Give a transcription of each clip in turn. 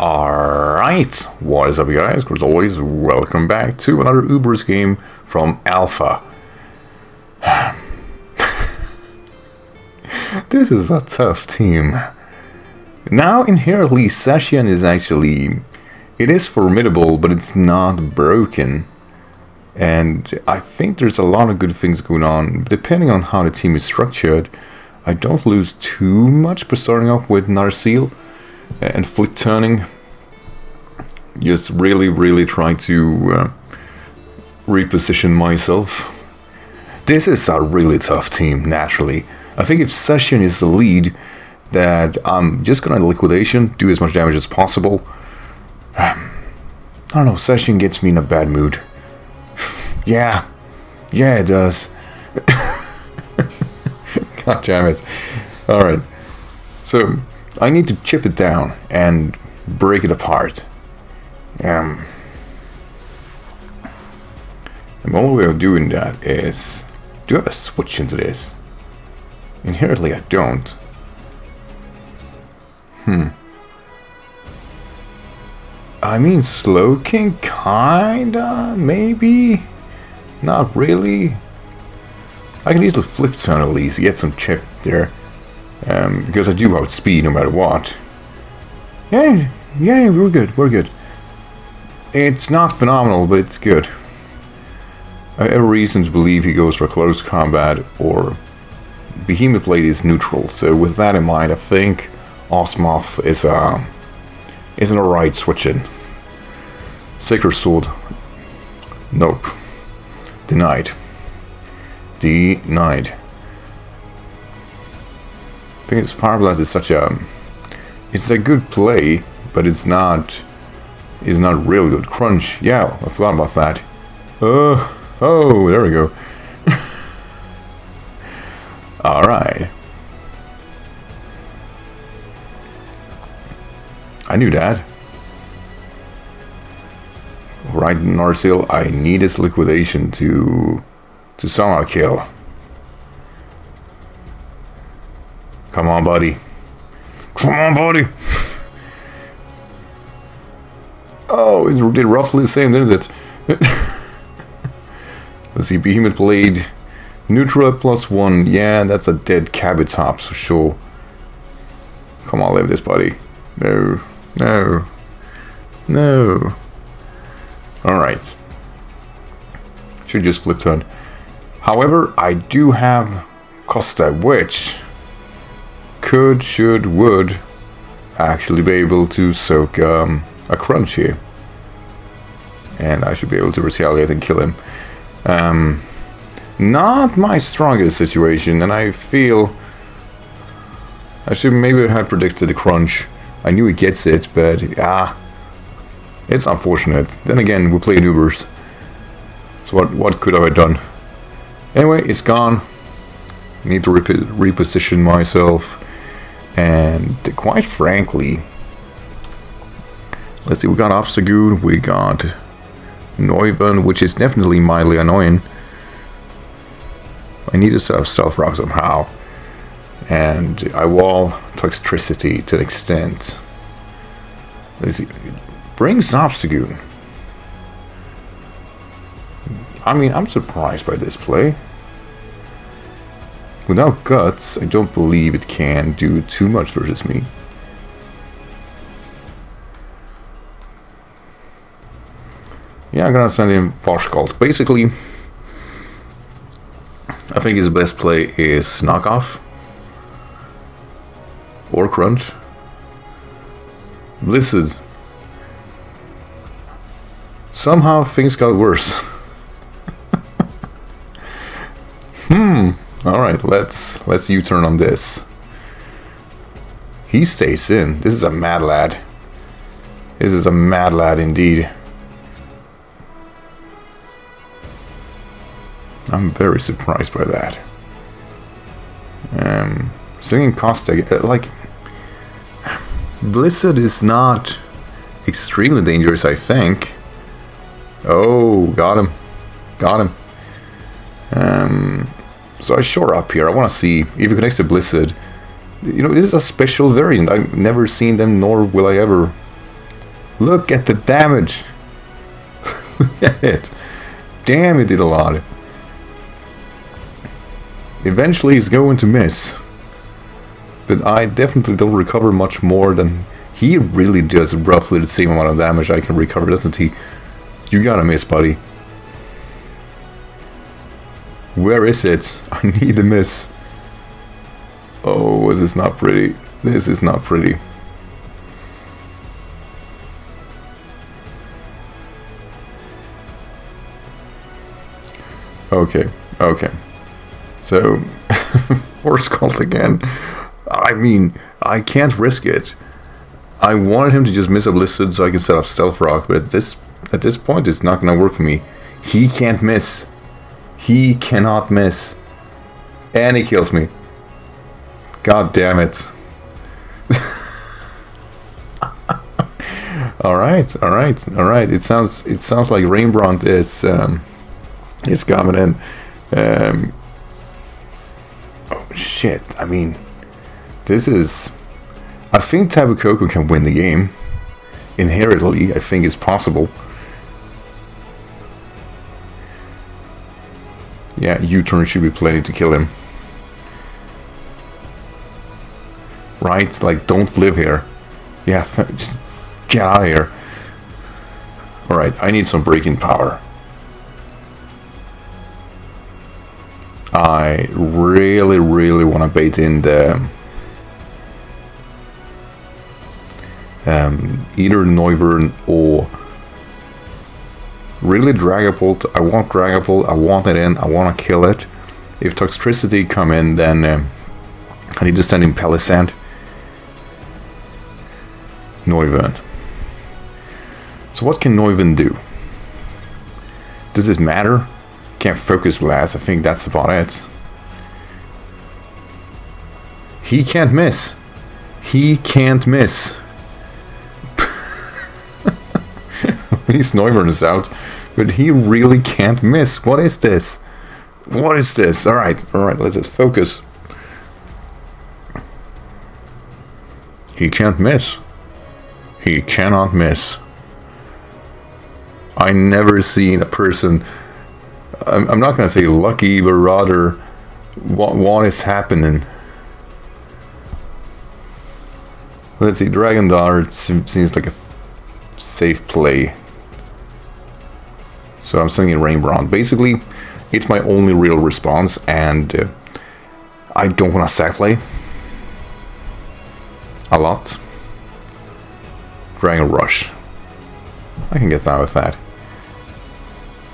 Alright, what is up guys? As always, welcome back to another Ubers game from Alpha. this is a tough team. Now, inherently, Zacian is actually... It is formidable, but it's not broken. And I think there's a lot of good things going on. Depending on how the team is structured, I don't lose too much by starting off with Narsil and flip turning. Just really, really try to uh, reposition myself. This is a really tough team, naturally. I think if Zacian is the lead, that I'm just gonna liquidation, do as much damage as possible. I don't know, Zacian gets me in a bad mood. yeah, yeah, it does. God damn it. Alright. So, I need to chip it down and break it apart. Um, the only way of doing that is... Do I have a switch into this? Inherently I don't. Hmm. I mean, Slowking, kinda, maybe? Not really. I can easily flip turn at least, get some chip there. Um, because I do outspeed no matter what. Yeah, yeah, we're good, we're good. It's not phenomenal, but it's good. I have reason to believe he goes for close combat or Behemoth Blade is neutral, so with that in mind, I think Osmoth is uh, is an alright switch in. Sacred Sword. Nope. Denied. Denied because Fire Blast is such a it's a good play, but it's not it's not real good. Crunch, yeah, I forgot about that. Uh, oh, there we go. Alright. I knew that. Right, Narsil, I need his liquidation to to somehow kill. Come on, buddy. Come on, buddy. Oh, it did roughly the same, didn't it? Let's see, Behemoth Blade. Neutral plus one. Yeah, that's a dead Kabutops for sure. Come on, live this, buddy. No. No. No. Alright. Should just flip turn. However, I do have Costa, which could, should, would actually be able to soak um, a crunch here. And I should be able to retaliate and kill him. Um, not my strongest situation, and I feel I should maybe have predicted the crunch. I knew he gets it, but ah, it's unfortunate. Then again, we play Ubers. So what what could I have done? Anyway, it's gone. Need to rep reposition myself. And quite frankly, let's see, we got Obstagoon, we got Noivern, which is definitely mildly annoying. I need to set up Stealth Rock somehow. And I wall Toxtricity to an extent. Let's see, brings Obstagoon. I mean, I'm surprised by this play. Without guts, I don't believe it can do too much versus me. Yeah, I'm gonna send him Foshcult. Basically, I think his best play is knockoff or crunch. Blizzard. Somehow things got worse. All right, let's let's U-turn on this. He stays in. This is a mad lad. This is a mad lad indeed. I'm very surprised by that. Um, singing Caustic, uh, like Blizzard is not extremely dangerous, I think. Oh, got him, got him. Um, so I shore up here. I want to see if it connects to Blizzard. You know, this is a special variant. I've never seen them, nor will I ever Look at the damage. Look at it. Damn, it did a lot. Eventually he's going to miss. But I definitely don't recover much more than... He really does roughly the same amount of damage I can recover, doesn't he? You gotta miss, buddy. Where is it? I need a miss. Oh, this is not pretty. This is not pretty. Okay, okay. So, horse cult again. I mean, I can't risk it. I wanted him to just miss a blizzard so I can set up stealth rock, but at this at this point, it's not gonna work for me. He can't miss. He cannot miss, and he kills me. God damn it. all right, all right, all right. It sounds it sounds like Reinbrand is um, is coming in. Um, oh shit! I mean, this is. I think Tapu Koko can win the game. Inherently, I think it's possible. Yeah, U-turn should be plenty to kill him. Right? Like, don't live here. Yeah, just get out of here. Alright, I need some breaking power. I really, really want to bait in the um, either Noivern or really Dragapult. I want Dragapult. I want it in. I want to kill it. If Toxtricity come in, then um, I need to send in Palossand. Noivern. So what can Noivern do? Does this matter? Can't focus blast. I think that's about it. He can't miss. He can't miss. He's Noivern is out, but he really can't miss. What is this? What is this? Alright, alright, let's just focus. He can't miss. He cannot miss. I never seen a person I'm, I'm not going to say lucky, but rather what, what is happening. Let's see, Dragon Dart seems like a safe play. So I'm singing Reinbrand. Basically, it's my only real response, and uh, I don't want to sack play a lot. Dragon Rush. I can get down with that.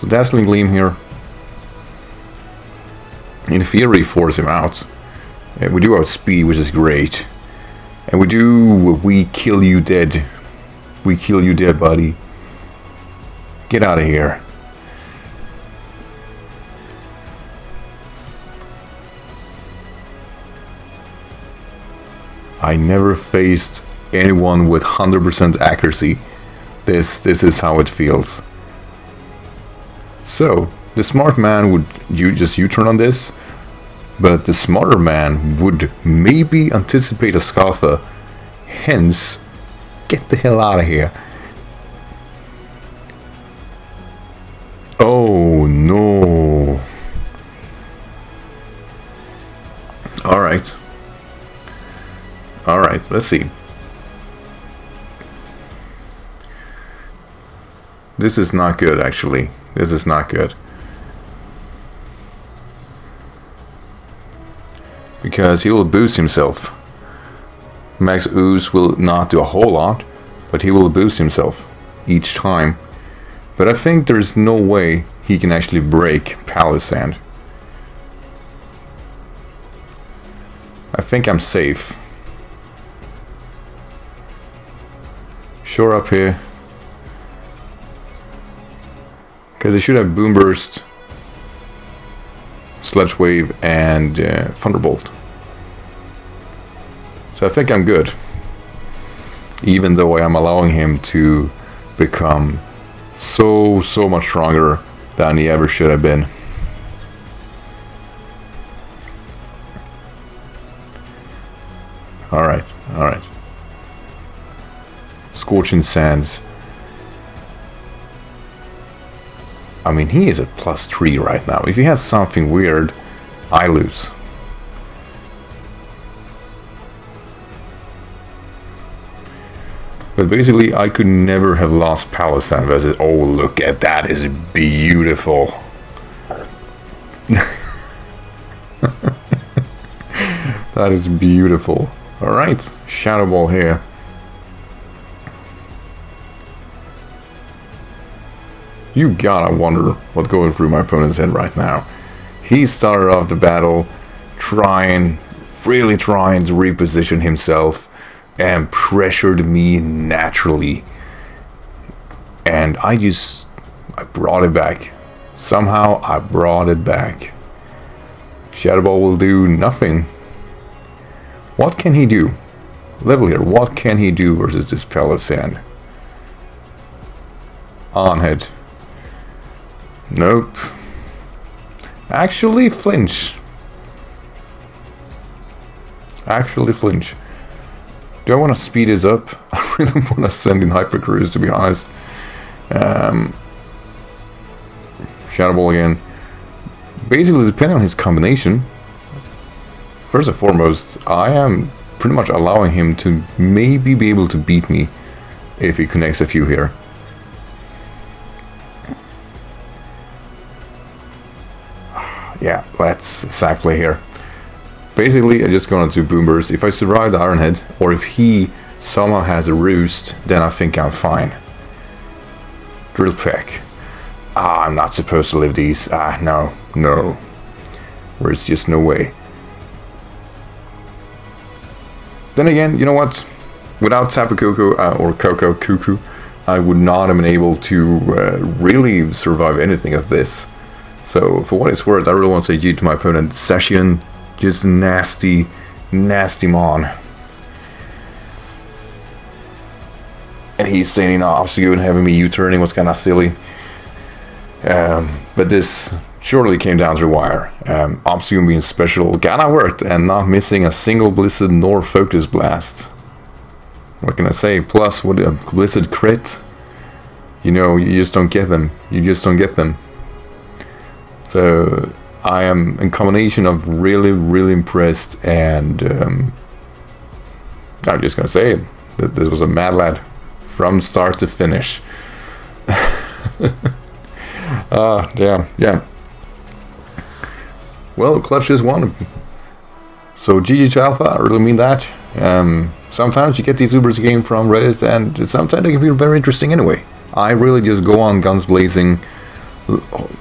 So Dazzling Gleam here in theory force him out. Uh, we do outspeed, which is great. And we do we kill you dead. We kill you dead, buddy. Get out of here. I never faced anyone with 100% accuracy. This this is how it feels. So, the smart man would you just U-turn on this, but the smarter man would maybe anticipate a Scarfer, hence, get the hell out of here. Oh no. Alright. Alright, let's see. This is not good actually. This is not good. because he will boost himself. Max Ooze will not do a whole lot, but he will boost himself each time. But I think there's no way he can actually break Palossand. I think I'm safe. Shore up here. Because they should have Boom Burst Sludge Wave, and uh, Thunderbolt. So I think I'm good. Even though I am allowing him to become so, so much stronger than he ever should have been. Alright, alright. Scorching Sands. I mean, he is at plus 3 right now. If he has something weird, I lose. But basically, I could never have lost Palossand versus... Oh, look at that. is beautiful. that is beautiful. Alright, Shadow Ball here. You gotta wonder what's going through my opponent's head right now. He started off the battle trying, really trying to reposition himself and pressured me naturally. And I just, I brought it back. Somehow I brought it back. Shadow Ball will do nothing. What can he do? Level here, what can he do versus this Palossand? On head. Nope. Actually flinch. Actually flinch. Do I want to speed this up? I really want to send in Hypercruise to be honest. Um, Shadow Ball again. Basically, depending on his combination, first and foremost, I am pretty much allowing him to maybe be able to beat me if he connects a few here. Yeah, let's sack here. Basically, I just go into boomers. If I survive the Iron Head, or if he somehow has a roost, then I think I'm fine. Drill Peck. Ah, I'm not supposed to live these. Ah, no, no. There's just no way. Then again, you know what? Without Tapu Koko uh, or Koko Cuckoo, I would not have been able to uh, really survive anything of this. So for what it's worth, I really want to say G to my opponent, Zacian. Just nasty, nasty mon. And he's standing you and having me U-turning was kind of silly. Um, but this surely came down to the wire. Um, Obstagoon being special kinda worked and not missing a single Blizzard nor Focus Blast. What can I say? Plus, with a Blizzard crit, you know, you just don't get them. You just don't get them. So I am in combination of really, really impressed, and um, I'm just gonna say it, that this was a mad lad from start to finish. Ah, damn, yeah. Well, Clutch is one. So GG to Alpha, I really mean that. Um, sometimes you get these Ubers game from Reddit, and sometimes they can be very interesting anyway. I really just go on guns blazing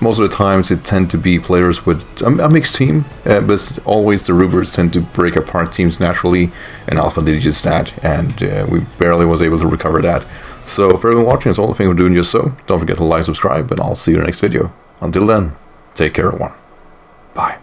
most of the times it tend to be players with a, mixed team, uh, but always the Rubers tend to break apart teams naturally, and Alpha did just that, and uh, we barely was able to recover that. So for everyone watching, it's all the things we're doing just so. Don't forget to like, subscribe, and I'll see you in the next video. Until then, take care everyone. Bye.